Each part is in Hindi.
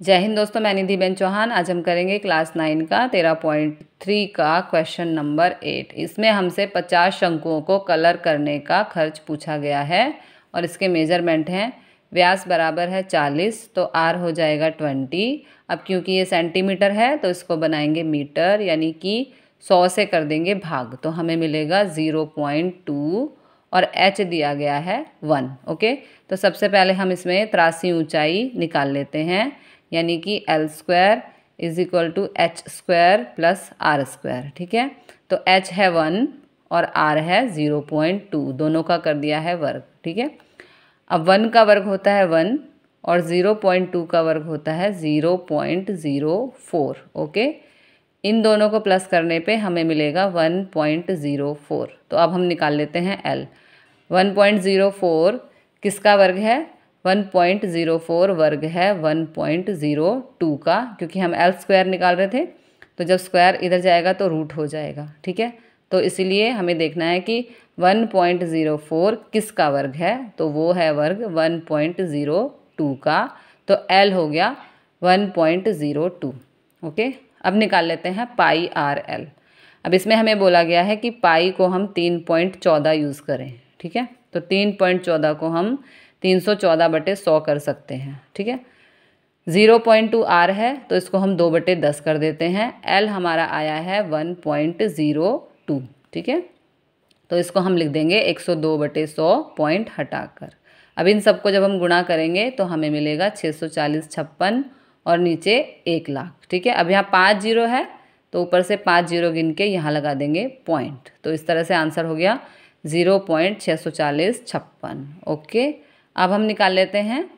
जय हिंद दोस्तों, मैं निधि बेन चौहान। आज हम करेंगे क्लास नाइन का, तेरह पॉइंट थ्री का क्वेश्चन नंबर एट। इसमें हमसे पचास शंकुओं को कलर करने का खर्च पूछा गया है और इसके मेज़रमेंट हैं। व्यास बराबर है चालीस तो आर हो जाएगा ट्वेंटी। अब क्योंकि ये सेंटीमीटर है तो इसको बनाएँगे मीटर, यानी कि सौ से कर देंगे भाग तो हमें मिलेगा ज़ीरो पॉइंट टू और एच दिया गया है वन ओके तो सबसे पहले हम इसमें त्रासी ऊंचाई निकाल लेते हैं, यानी कि L square is equal to H square plus R square ठीक है? तो एच है वन और आर है ज़ीरो पॉइंट टू दोनों का कर दिया है वर्ग, ठीक है? अब वन का वर्ग होता है वन और ज़ीरो पॉइंट टू का वर्ग होता है zero point zero four okay इन दोनों को प्लस करने पे हमें मिलेगा वन पॉइंट ज़ीरो फोर तो अब हम निकाल लेते हैं L one point zero four किसका वर्ग है? वन पॉइंट ज़ीरो फोर वर्ग है वन पॉइंट ज़ीरो टू का, क्योंकि हम एल स्क्वायर निकाल रहे थे तो जब स्क्वायर इधर जाएगा तो रूट हो जाएगा, ठीक है? तो इसीलिए हमें देखना है कि वन पॉइंट ज़ीरो फोर किसका वर्ग है? तो वो है वर्ग वन पॉइंट ज़ीरो टू का तो एल हो गया one point zero two, okay? अब निकाल लेते हैं पाई आर एल। अब इसमें हमें बोला गया है कि पाई को हम तीन पॉइंट चौदह यूज़ करें। ठीक है? तो तीन पॉइंट चौदह को हम तीन सौ चौदह बटे सौ कर सकते हैं, ठीक है? ज़ीरो पॉइंट टू आर है तो इसको हम दो बटे दस कर देते हैं। एल हमारा आया है वन पॉइंट ज़ीरो टू, ठीक है? तो इसको हम लिख देंगे एक सौ दो बटे सौ पॉइंट हटाकर। अब इन सबको जब हम गुणा करेंगे तो हमें मिलेगा छः सौ चालीस छप्पन और नीचे एक लाख, ठीक है? अब यहाँ पाँच ज़ीरो है तो ऊपर से पाँच ज़ीरो गिन के यहाँ लगा देंगे पॉइंट। तो इस तरह से आंसर हो गया। ज़ीरो पॉइंट छः सौ चालीस छप्पन। ओके? अब हम निकाल लेते हैं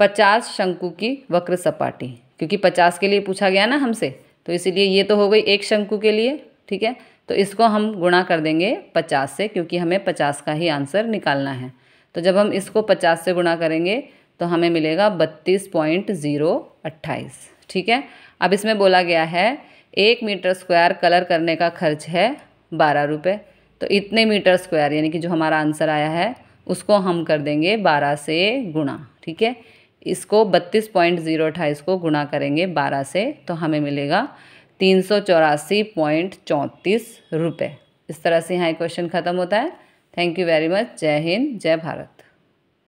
पचास शंकु की वक्र सपाटी, क्योंकि पचास के लिए पूछा गया ना हमसे तो इसीलिए ये तो हो गई एक शंकु के लिए, ठीक है? तो इसको हम गुणा कर देंगे पचास से, क्योंकि हमें पचास का ही आंसर निकालना है। तो जब हम इसको पचास से गुणा करेंगे तो हमें मिलेगा बत्तीस पॉइंट ज़ीरो अट्ठाईस, ठीक है? अब इसमें बोला गया है, एक मीटर स्क्वायर कलर करने का खर्च है बारह रुपये तो इतने मीटर स्क्वायर, यानी कि जो हमारा आंसर आया है, उसको हम कर देंगे बारह से गुणा, ठीक है? इसको बत्तीस पॉइंट ज़ीरो अट्ठाईस को गुणा करेंगे बारह से तो हमें मिलेगा तीन सौ चौरासी पॉइंट चौंतीस रुपये इस तरह से यहाँ क्वेश्चन ख़त्म होता है। थैंक यू वेरी मच जय हिंद, जय भारत।